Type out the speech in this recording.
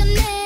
your name.